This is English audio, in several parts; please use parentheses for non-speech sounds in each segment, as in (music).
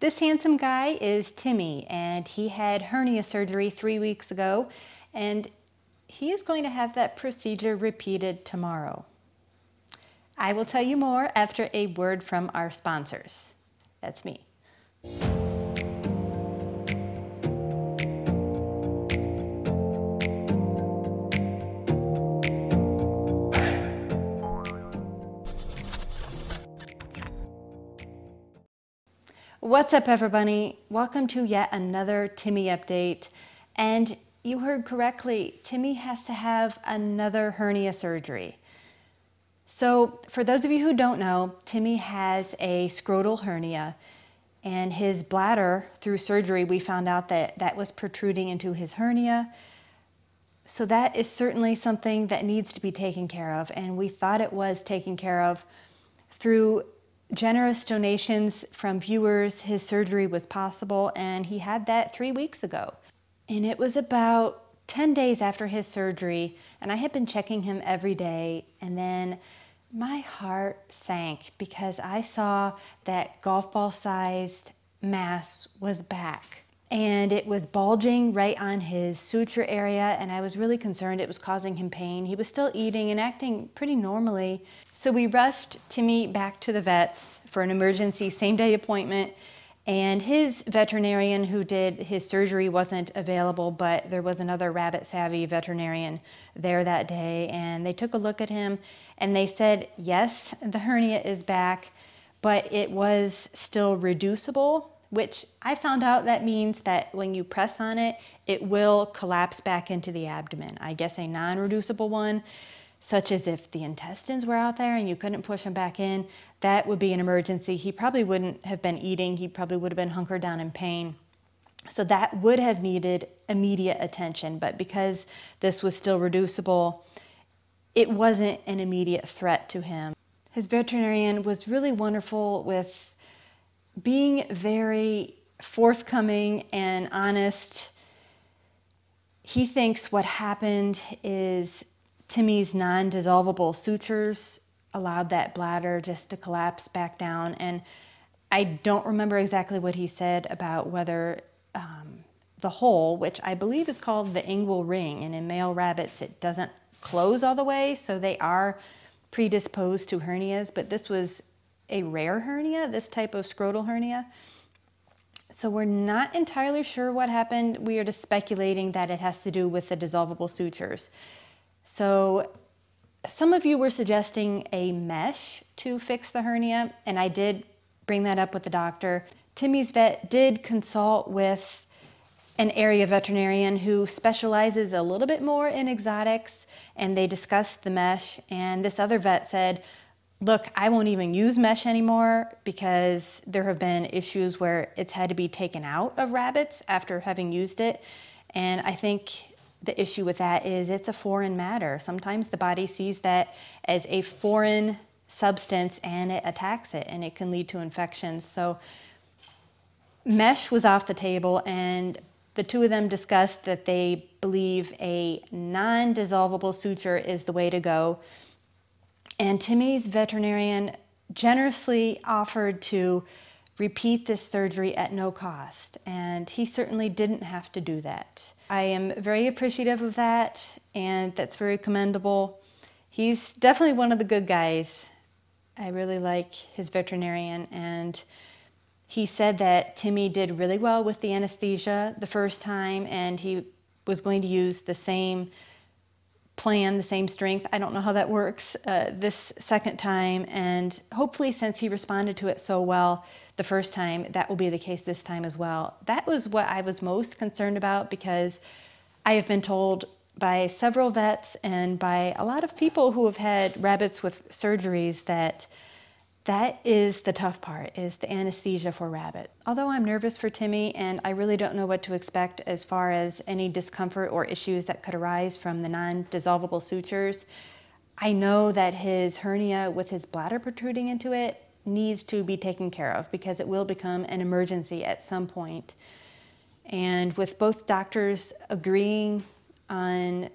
This handsome guy is Timmy, and he had hernia surgery three weeks ago, and he is going to have that procedure repeated tomorrow. I will tell you more after a word from our sponsors. That's me. What's up, everybody? Welcome to yet another Timmy update. And you heard correctly, Timmy has to have another hernia surgery. So, for those of you who don't know, Timmy has a scrotal hernia, and his bladder, through surgery, we found out that that was protruding into his hernia. So, that is certainly something that needs to be taken care of, and we thought it was taken care of through generous donations from viewers. His surgery was possible, and he had that three weeks ago. And it was about 10 days after his surgery, and I had been checking him every day. And then my heart sank because I saw that golf ball sized mass was back. And it was bulging right on his suture area, and I was really concerned it was causing him pain. He was still eating and acting pretty normally. So we rushed Timmy back to the vets for an emergency same day appointment. And his veterinarian who did his surgery wasn't available, but there was another rabbit savvy veterinarian there that day. And they took a look at him and they said, yes, the hernia is back, but it was still reducible, which I found out that means that when you press on it, it will collapse back into the abdomen. I guess a non reducible one such as if the intestines were out there and you couldn't push them back in, that would be an emergency. He probably wouldn't have been eating, he probably would have been hunkered down in pain. So that would have needed immediate attention, but because this was still reducible, it wasn't an immediate threat to him. His veterinarian was really wonderful with being very forthcoming and honest. He thinks what happened is Timmy's non dissolvable sutures allowed that bladder just to collapse back down. And I don't remember exactly what he said about whether um, the hole, which I believe is called the inguinal ring, and in male rabbits it doesn't close all the way, so they are predisposed to hernias, but this was a rare hernia, this type of scrotal hernia. So we're not entirely sure what happened. We are just speculating that it has to do with the dissolvable sutures. So some of you were suggesting a mesh to fix the hernia, and I did bring that up with the doctor. Timmy's vet did consult with an area veterinarian who specializes a little bit more in exotics, and they discussed the mesh. And this other vet said, Look, I won't even use mesh anymore because there have been issues where it's had to be taken out of rabbits after having used it. And I think the issue with that is it's a foreign matter. Sometimes the body sees that as a foreign substance and it attacks it and it can lead to infections. So mesh was off the table and the two of them discussed that they believe a non-dissolvable suture is the way to go. And Timmy's veterinarian generously offered to repeat this surgery at no cost. And he certainly didn't have to do that. I am very appreciative of that, and that's very commendable. He's definitely one of the good guys. I really like his veterinarian, and he said that Timmy did really well with the anesthesia the first time, and he was going to use the same plan, the same strength. I don't know how that works uh, this second time. And hopefully, since he responded to it so well the first time, that will be the case this time as well. That was what I was most concerned about because I have been told by several vets and by a lot of people who have had rabbits with surgeries that that is the tough part is the anesthesia for rabbit although i'm nervous for timmy and i really don't know what to expect as far as any discomfort or issues that could arise from the non-dissolvable sutures i know that his hernia with his bladder protruding into it needs to be taken care of because it will become an emergency at some point. and with both doctors agreeing on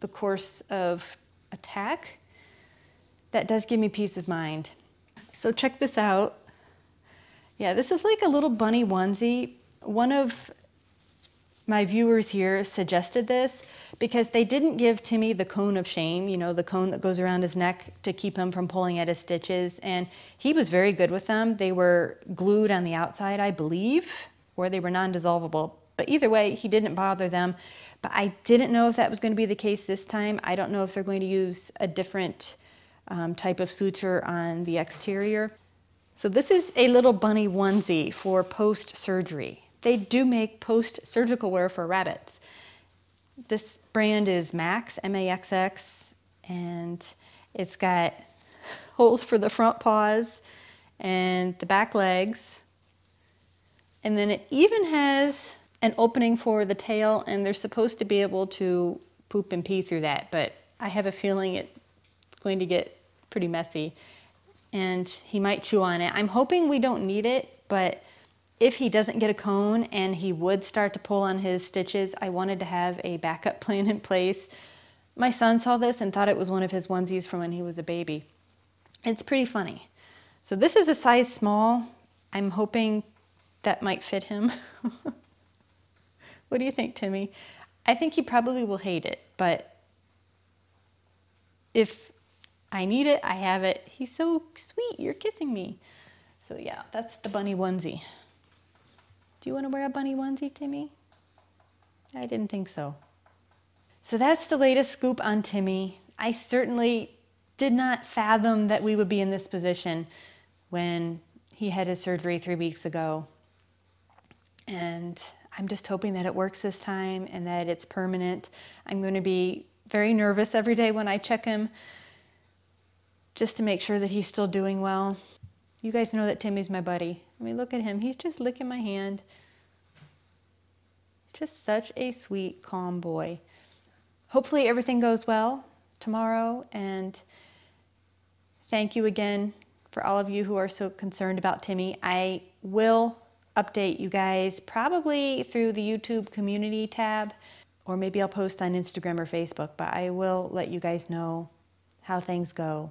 the course of attack that does give me peace of mind. So check this out. Yeah, this is like a little bunny onesie. One of my viewers here suggested this because they didn't give Timmy the cone of shame, you know, the cone that goes around his neck to keep him from pulling at his stitches. And he was very good with them. They were glued on the outside, I believe, or they were non-dissolvable. But either way, he didn't bother them. But I didn't know if that was going to be the case this time. I don't know if they're going to use a different um, type of suture on the exterior. So this is a little bunny onesie for post-surgery. They do make post-surgical wear for rabbits. This brand is Maxx, M-A-X-X, and it's got holes for the front paws and the back legs. And then it even has an opening for the tail and they're supposed to be able to poop and pee through that, but I have a feeling it's going to get pretty messy and he might chew on it. I'm hoping we don't need it, but if he doesn't get a cone and he would start to pull on his stitches, I wanted to have a backup (laughs) plan in place. My son saw this and thought it was one of his onesies from when he was a baby. It's pretty funny. So this is a size small. I'm hoping that might fit him. (laughs) what do you think, Timmy? I think he probably will hate it, but if I need it, I have it. He's so sweet, you're kissing me. So yeah, that's the bunny onesie. Do you want to wear a bunny onesie, Timmy? I didn't think so. So that's the latest scoop on Timmy. I certainly did not fathom that we would be in this position when he had his surgery three weeks ago. And I'm just hoping that it works this time and that it's permanent. I'm going to be very nervous every day when I check him just to make sure that he's still doing well. You guys know that Timmy's my buddy. I mean, look at him. He's just licking my hand. Just such a sweet, calm boy. Hopefully everything goes well tomorrow and thank you again for all of you who are so concerned about Timmy. I will update you guys probably through the YouTube community tab or maybe I'll post on Instagram or Facebook, but I will let you guys know how things go.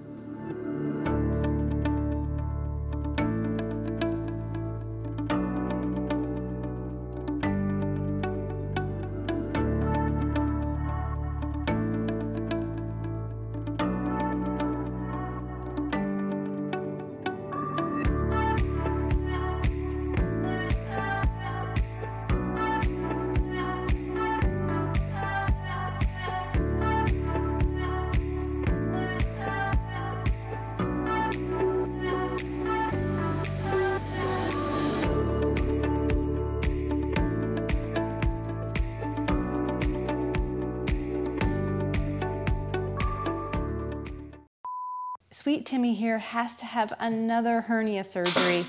Sweet Timmy here has to have another hernia surgery.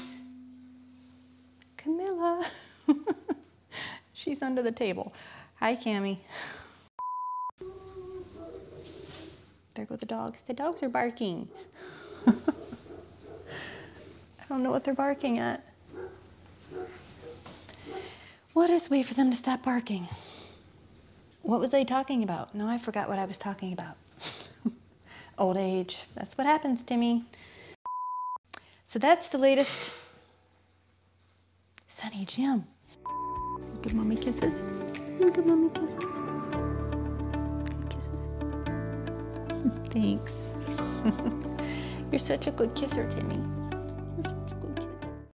Camilla. (laughs) She's under the table. Hi, Cammy. There go the dogs. The dogs are barking. (laughs) I don't know what they're barking at. We'll just wait for them to stop barking. What was I talking about? No, I forgot what I was talking about old age. That's what happens, Timmy. So that's the latest. Sunny Jim. Give mommy kisses. Give mommy kisses. Kisses. Thanks. (laughs) You're such a good kisser, Timmy.